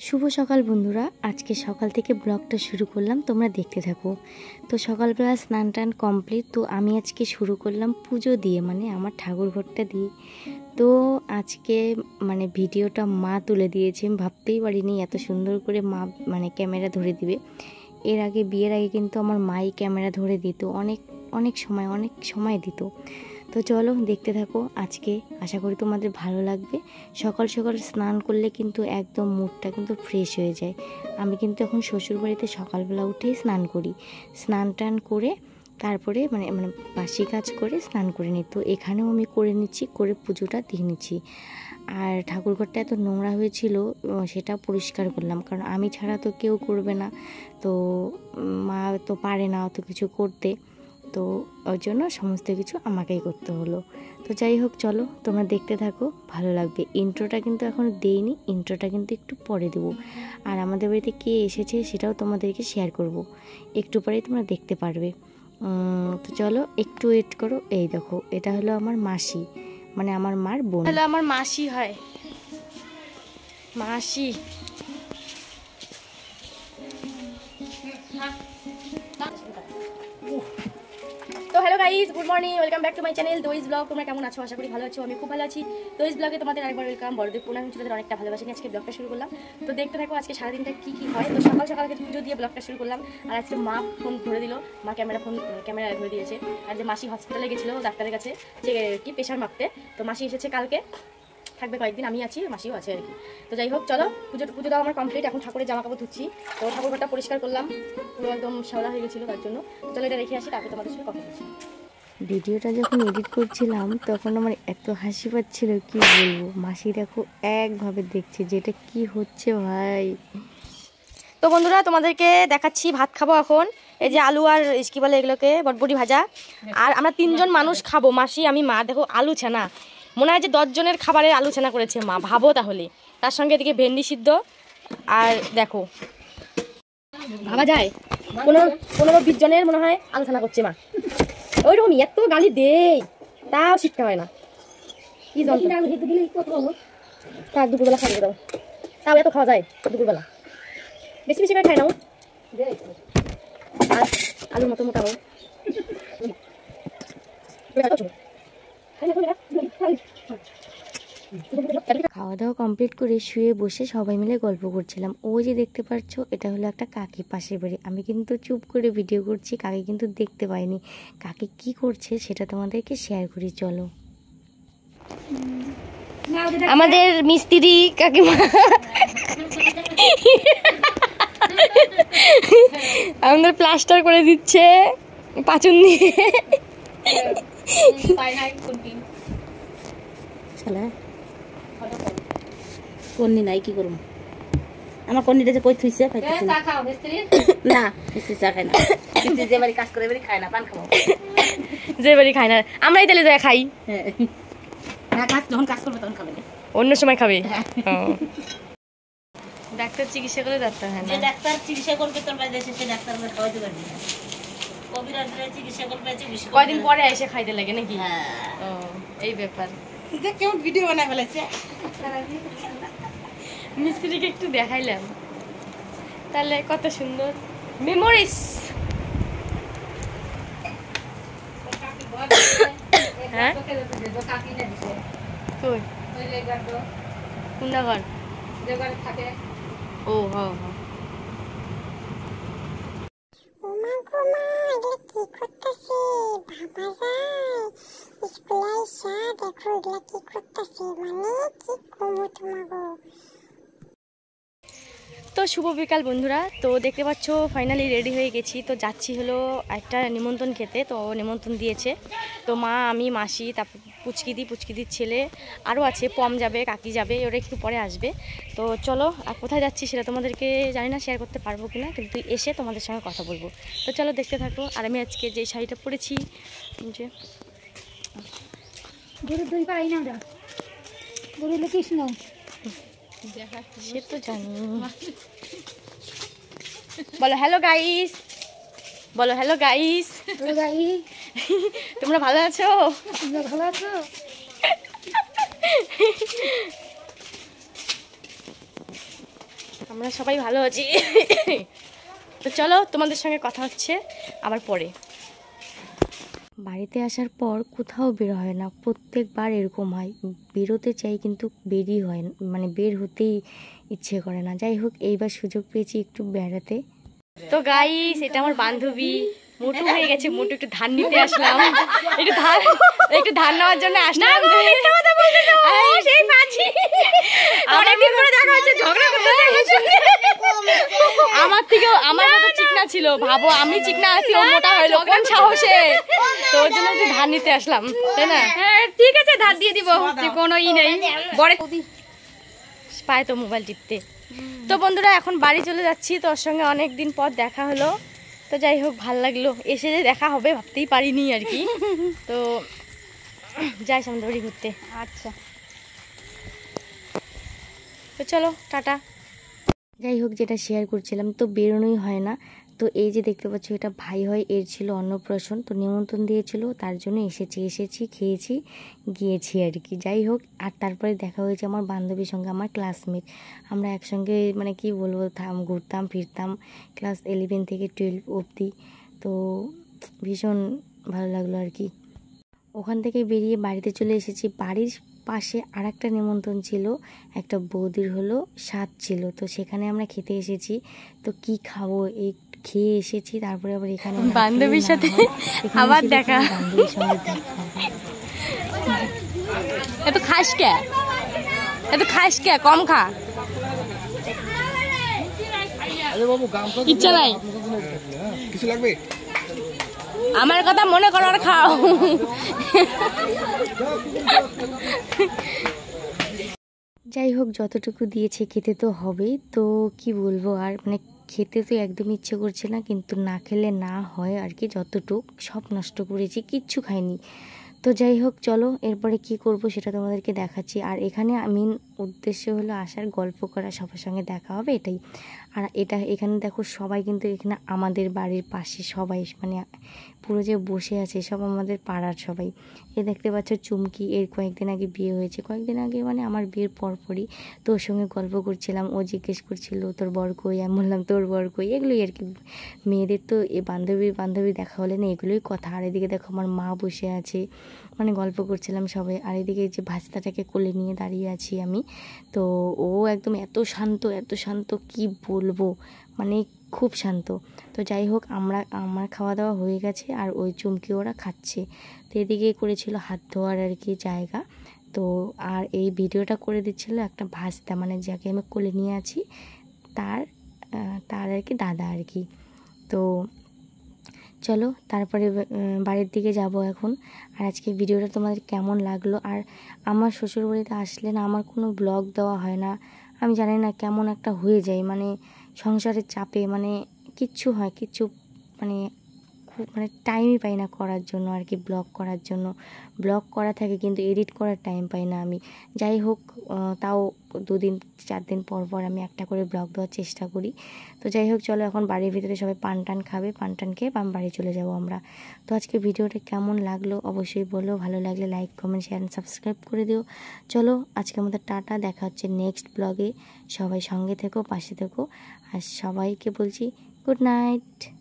শুভ সকাল বন্ধুরা। আজকে সকাল থেকে ব্লগটা শুরু করলাম, তোমরা দেখতে থাকো। তো সকালবেলা স্নান টান কমপ্লিট তো আমি আজকে শুরু করলাম পুজো দিয়ে মানে আমার ঠাকুর ঘরটা দিয়ে। তো আজকে মানে ভিডিওটা মা তুলে দিয়েছে ভাবতেই পারিনি এত সুন্দর করে মা মানে ক্যামেরা ধরে দিবে। এর আগে, বিয়ের আগে কিন্তু আমার মাই ক্যামেরা ধরে দিত, অনেক অনেক সময় অনেক সময় দিত। তো চলো দেখতে থাকো আজকে। আশা করি তোমাদের ভালো লাগবে। সকাল সকাল স্নান করলে কিন্তু একদম মুডটা কিন্তু ফ্রেশ হয়ে যায়। আমি কিন্তু এখন শ্বশুরবাড়িতে সকালবেলা উঠেই স্নান করি। স্নান টান করে তারপরে মানে মানে বাসি কাজ করে স্নান করে নিই। তো এখানেও আমি করে নিচ্ছি, করে পুজোটা দিয়ে নিচ্ছি। আর ঠাকুরঘরটা এত নোংরা হয়েছিল সেটা পরিষ্কার করলাম। কারণ আমি ছাড়া তো কেউ করবে না। তো মা তো পারে না অত কিছু করতে। তো ওই জন্য সমস্ত কিছু আমাকেই করতে হলো। তো যাই হোক, চলো তোমরা দেখতে থাকো, ভালো লাগবে। ইন্ট্রোটা কিন্তু এখনও দেইনি, ইন্ট্রোটা কিন্তু একটু পরে দেবো। আর আমাদের বাড়িতে কে এসেছে সেটাও তোমাদেরকে শেয়ার করব। একটু পরেই তোমরা দেখতে পারবে। তো চলো একটু ওয়েট করো। এই দেখো, এটা হলো আমার মাসি। মানে আমার মার বোন। আমার মাসি হয় মাসি। Hello guys good morning welcome back to my channel দোইজ blog তোমরা কেমন আছো? আশা করি ভালো আছো। আমি খুব ভালো আছি। দইজ ব্লগে তোমাদের আরেকবার ওয়েলকাম বড়দের পূর্ণাঙ্গ ছিল অনেকটা ভালোবাসি আজকে ব্লগটা শুরু করলাম। তো দেখতে থাকো, আজকে সারাদিনটা কী কী হয়। তো সকাল সকাল থেকে পুজো দিয়ে ব্লগটা শুরু করলাম। আর আজকে মা ফোন ধরে দিল। মা ক্যামেরা ফোন ক্যামেরা ধরে দিয়েছে। আর যে মাসি হসপিটালে গেছিল ডাক্তারের কাছে, যে কি প্রেশার মাপতে। তো মাসি এসেছে কালকে। থাকবে কয়েকদিন আমি আছি মাসিও আছে আর কি। তো যাই হোক চলো পুজো পুজো দেওয়া আমার কমপ্লিট এখন ঠাকুরের জামা কাপড় ধুচ্ছি। তো ঠাকুর ঘরটা পরিষ্কার করলাম পুরো একদম শ্যাওলা হয়ে গেছিল তার জন্য। চলো এটা রেখে আসি তারপরে তোমাদের সঙ্গে কথা বলছি। ভিডিওটা যখন এডিট করছিলাম তখন আমার এত হাসি পাচ্ছিল কি বলব? মাসি দেখো একভাবে দেখছে যেটা কি হচ্ছে ভাই। তো বন্ধুরা তোমাদেরকে দেখাচ্ছি ভাত খাব এখন। এই যে আলু আর কি বলে এগুলোকে বটবটি ভাজা। আর আমরা তিনজন মানুষ খাব মাসি আমি মা। দেখো আলু ছানা। মনে হয় যে দশজনের খাবারের আলোচনা করেছে মা। ভাবো তাহলে। তার সঙ্গে এদিকে ভেন্ডি সিদ্ধ আর দেখো। ভাবা যায়? পনেরো পনেরো, বিশ জনের মনে হয় আলোচনা করছে মা। ওই ওইরকমই, এত গালি দেই তাও শিখতে হয় না। কি থাক দুপুরবেলা খাওয়া দাও। তাও এত খাওয়া যায় দুপুরবেলা। বেশি বেশি করে খাই নাও। আলুর মতো মোটা হোক খাওয়া দাওয়া কমপ্লিট করে শুয়ে বসে সবাই মিলে গল্প করছিলাম। ও যে দেখতে পাচ্ছ, এটা হলো একটা কাকি পাশের বাড়ি। আমি কিন্তু চুপ করে ভিডিও করছি, কাকি কিন্তু দেখতে পাইনি। কাকি কি করছে সেটা তোমাদেরকে শেয়ার করি, চলো। আমাদের মিস্ত্রি কাকিমা। আমাদের প্লাস্টার করে দিচ্ছে, পাচুন দিয়ে। শালা কন্নি নাই কি করুম আমার কন্নিটা যে কই থুইছে না। না মিস্ত্রি চা খায় না। যে বাড়ি কাজ করে খায় না পান খাব। যে বাড়ি খাই না আমরাই তাহলে যায় খাই। হ্যাঁ। কাজ যখন কাজ করবে তখন খাবে অন্য সময় খাবে। ও। ডাক্তার চিকিৎসা করে ডাক্তার হয় যে না ডাক্তার চিকিৎসা করবে তোর বাড়ি দেশে সে ডাক্তার খাওয়াতে পারবি না। কবিরাজরা চিকিৎসা করবে চিকিৎসা করবে। কয়দিন পরে এসে খাইতে লাগে নাকি? হ্যাঁ। ও এই ব্যাপার। যে কেমন ভিডিও বানায় ফেলেছে। মিস্ত্রিকে একটু দেখাইলাম। তাহলে কত সুন্দর। মেমোরিজ হ্যাঁ? কই? কোনটা ঘর? ও হ হ ওমা গো মা এগুলো কি করতেছে ভাবা যায় দেখো এগুলা কি করতেছে মানে কি তো শুভ বিকাল বন্ধুরা। তো দেখতে পাচ্ছ ফাইনালি রেডি হয়ে গেছি। তো যাচ্ছি হলো একটা নিমন্ত্রণ খেতে। তো নিমন্ত্রণ দিয়েছে। তো মা, আমি, মাসি তারপর পুচকিদি, পুচকিদির ছেলে আরও আছে। পম যাবে, কাকি যাবে, ওরা একটু পরে আসবে। তো চলো, আর কোথায় যাচ্ছি সেটা তোমাদেরকে জানি না শেয়ার করতে পারব কিনা, কিন্তু এসে তোমাদের সঙ্গে কথা বলব। তো চলো দেখতে থাকো। আর আমি আজকে যে শাড়িটা পরেছি, যে গরুর দই পাই না ওরা গরুর কৃষ্ণ সে তো জানি। বলো হ্যালো গাইস বলো হ্যালো গাইস গাই তোমরা ভালো আছো? তোমরা ভালো আছো? আমরা সবাই ভালো আছি। তো চলো তোমাদের সঙ্গে কথা হচ্ছে আবার পরে। বাড়িতে আসার পর কোথাও বের হয় না। প্রত্যেকবার এরকম হয়। বেরোতে চাই কিন্তু বেরই হয় মানে বের হতেই ইচ্ছে করে না। যাই হোক এইবার সুযোগ পেয়েছি একটু বেড়াতে। তো গাইস এটা আমার বান্ধবী। মোটু হয়ে গেছে। মোটু একটু ধান নিতে আসলাম। একটু ধান একটু ধান নেওয়ার জন্য আসলাম। সেই পাচ্ছি অনেকদিন পরে দেখা হচ্ছে ঝগড়া করতে আমার থেকেও আমার মতো চিকনা ছিল ভাবো আমি চিকনা আছি ও মোটা হইল কোন সাহসে? তো ওর জন্য একটু ধান নিতে আসলাম তাই না? হ্যাঁ ঠিক আছে ধার দিয়ে দিব কোনো ই নেই। বড় পায় তো মোবাইল টিপতে। তো বন্ধুরা এখন বাড়ি চলে যাচ্ছি তো ওর সঙ্গে অনেক দিন পর দেখা হলো। তো যাই হোক ভালো লাগল। এসে যে দেখা হবে ভাবতেই পারিনি আর কি। তো যাই সামনে বাড়ি ঘুরতে। আচ্ছা। তো চলো টাটা। যাই হোক যেটা শেয়ার করছিলাম তো বেরোনোই হয় না। তো এই যে দেখতে পাচ্ছ, এটা ভাই হয়, এর ছিল অন্নপ্রাশন। তো নিমন্ত্রণ দিয়েছিল, তার জন্য এসেছি এসেছি, খেয়েছি, গিয়েছি আর কি। যাই হোক, আর তারপরে দেখা হয়েছে আমার বান্ধবীর সঙ্গে, আমার ক্লাসমেট আমরা একসঙ্গে মানে কি বলব, থাম, ঘুরতাম, ফিরতাম ক্লাস ইলেভেন থেকে টুয়েলভ অবধি। তো ভীষণ ভালো লাগল আর কি। ওখান থেকে বেরিয়ে বাড়িতে চলে এসেছি, বাড়ির পাশে আর একটা নিমন্ত্রণ ছিল একটা বৌদির হলো স্বাদ ছিল। তো সেখানে আমরা খেতে এসেছি। তো কি খাব? এই খেয়ে এসেছি তারপরে আবার এখানে বান্ধবীর সাথে আবার দেখা। এত খাস কে? এত খাস কে? কম খা। ইচ্ছা নাই। কিছু লাগবে? আমার কথা মনে করো আর খাও। যাই হোক, যতটুকু দিয়েছে খেতে তো হবেই। তো কি বলব, আর মানে খেতে তো একদম ইচ্ছে করছে না, কিন্তু না খেলে না হয় আর কি, যতটুক সব নষ্ট করেছি, কিচ্ছু খাইনি। তো যাই হোক, চলো, এরপরে কি করব সেটা তোমাদেরকে দেখাচ্ছি। আর এখানে মেন উদ্দেশ্য হলো আসার গল্প করা, সবার সঙ্গে দেখা হবে এটাই। আর এটা এখানে দেখো সবাই কিন্তু এখানে আমাদের বাড়ির পাশে সবাই মানে পুরো যে বসে আছে সব আমাদের পাড়ার সবাই। এ দেখতে পাচ্ছ চুমকি, এর কয়েকদিন আগে বিয়ে হয়েছে। কয়েকদিন আগে মানে আমার বিয়ের পরপরই তোর সঙ্গে গল্প করছিলাম, ও জিজ্ঞেস করছিল, তোর বর কই? আমি বললাম, তোর বর কই? এগুলোই আর কি। মেয়েদের তো এ বান্ধবী বান্ধবী দেখা হলে না এগুলোই কথা। আর এদিকে দেখো আমার মা বসে আছে। মানে গল্প করছিলাম সবাই। আর এদিকে যে ভাস্তাটাকে কোলে নিয়ে দাঁড়িয়ে আছি আমি তো ও একদম এত শান্ত এত শান্ত, কি বলব? মানে খুব শান্ত। তো যাই হোক, আমরা, আমার খাওয়া দাওয়া হয়ে গেছে আর ওই চুমকি ওরা খাচ্ছে। তো এদিকে করেছিল হাত ধোয়ার আর কি জায়গা। তো আর এই ভিডিওটা করে দিচ্ছিল একটা ভাস্তা মানে যাকে আমি কোলে নিয়ে আছি, তার তার আর কি দাদা আর কি। তো চলো তারপরে বাড়ির দিকে যাব এখন। আর আজকে ভিডিওটা তোমাদের কেমন লাগল? আর আমার শ্বশুরবাড়িতে আসলে না, আমার কোনো ব্লগ দেওয়া হয় না। আমি জানি না কেমন একটা হয়ে যায় মানে সংসারের চাপে মানে কিচ্ছু হয়, কিচ্ছু মানে মানে টাইমই পাই না করার জন্য আর কি ব্লগ করার জন্য। ব্লগ করা থাকে কিন্তু এডিট করার টাইম পাই না আমি। যাই হোক তাও দুদিন চার দিন পর পর আমি একটা করে ব্লগ দেওয়ার চেষ্টা করি। তো যাই হোক, চলো এখন বাড়ির ভিতরে সবাই পান টান খাবে, পান টান খেয়ে বাম বাড়ি চলে যাব আমরা। তো আজকে ভিডিওটা কেমন লাগল অবশ্যই বলো, ভালো লাগলে like comment share and subscribe করে দিও। চলো আজকে আমাদের টাটা, দেখা হচ্ছে নেক্সট ব্লগে সবাই সঙ্গে থেকো, পাশে থেকো। আর সবাইকে বলছি গুড নাইট